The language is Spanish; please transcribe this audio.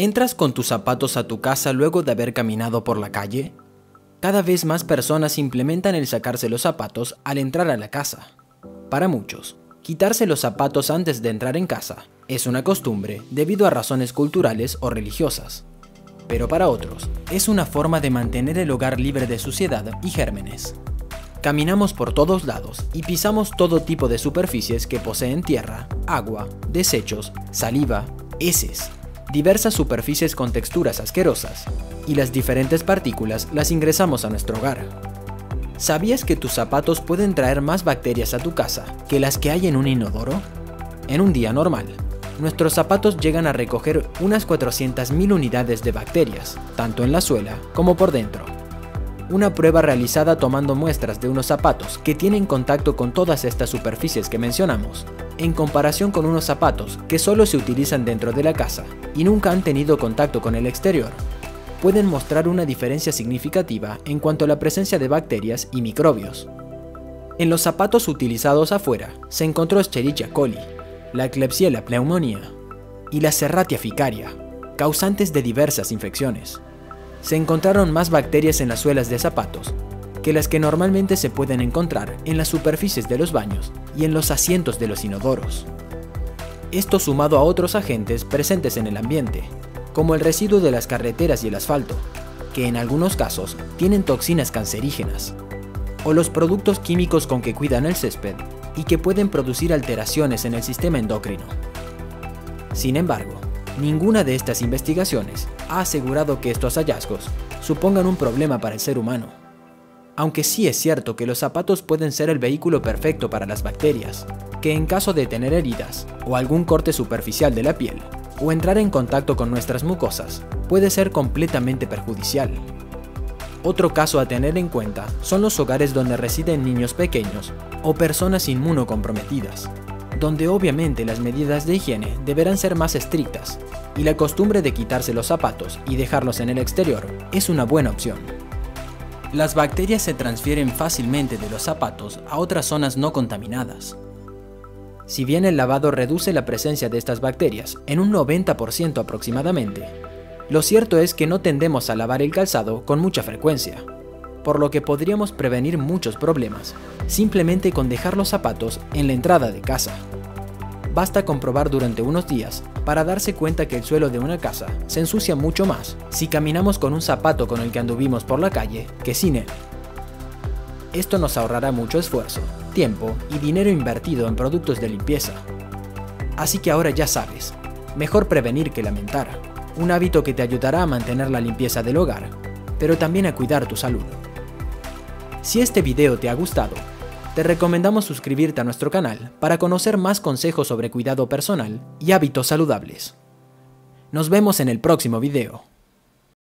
¿Entras con tus zapatos a tu casa luego de haber caminado por la calle? Cada vez más personas implementan el sacarse los zapatos al entrar a la casa. Para muchos, quitarse los zapatos antes de entrar en casa es una costumbre debido a razones culturales o religiosas. Pero para otros, es una forma de mantener el hogar libre de suciedad y gérmenes. Caminamos por todos lados y pisamos todo tipo de superficies que poseen tierra, agua, desechos, saliva, heces, diversas superficies con texturas asquerosas, y las diferentes partículas las ingresamos a nuestro hogar. ¿Sabías que tus zapatos pueden traer más bacterias a tu casa que las que hay en un inodoro? En un día normal, nuestros zapatos llegan a recoger unas 400.000 unidades de bacterias, tanto en la suela como por dentro. Una prueba realizada tomando muestras de unos zapatos que tienen contacto con todas estas superficies que mencionamos en comparación con unos zapatos que solo se utilizan dentro de la casa y nunca han tenido contacto con el exterior, pueden mostrar una diferencia significativa en cuanto a la presencia de bacterias y microbios. En los zapatos utilizados afuera se encontró Escherichia coli, la Klebsiella pneumonia y la Serratia ficaria, causantes de diversas infecciones. Se encontraron más bacterias en las suelas de zapatos que las que normalmente se pueden encontrar en las superficies de los baños y en los asientos de los inodoros. Esto sumado a otros agentes presentes en el ambiente, como el residuo de las carreteras y el asfalto, que en algunos casos tienen toxinas cancerígenas, o los productos químicos con que cuidan el césped y que pueden producir alteraciones en el sistema endocrino. Sin embargo, ninguna de estas investigaciones ha asegurado que estos hallazgos supongan un problema para el ser humano aunque sí es cierto que los zapatos pueden ser el vehículo perfecto para las bacterias, que en caso de tener heridas o algún corte superficial de la piel, o entrar en contacto con nuestras mucosas, puede ser completamente perjudicial. Otro caso a tener en cuenta son los hogares donde residen niños pequeños o personas inmunocomprometidas, donde obviamente las medidas de higiene deberán ser más estrictas, y la costumbre de quitarse los zapatos y dejarlos en el exterior es una buena opción. Las bacterias se transfieren fácilmente de los zapatos a otras zonas no contaminadas. Si bien el lavado reduce la presencia de estas bacterias en un 90% aproximadamente, lo cierto es que no tendemos a lavar el calzado con mucha frecuencia, por lo que podríamos prevenir muchos problemas simplemente con dejar los zapatos en la entrada de casa. Basta comprobar durante unos días para darse cuenta que el suelo de una casa se ensucia mucho más si caminamos con un zapato con el que anduvimos por la calle que sin él. Esto nos ahorrará mucho esfuerzo, tiempo y dinero invertido en productos de limpieza. Así que ahora ya sabes, mejor prevenir que lamentar, un hábito que te ayudará a mantener la limpieza del hogar, pero también a cuidar tu salud. Si este video te ha gustado, te recomendamos suscribirte a nuestro canal para conocer más consejos sobre cuidado personal y hábitos saludables. Nos vemos en el próximo video.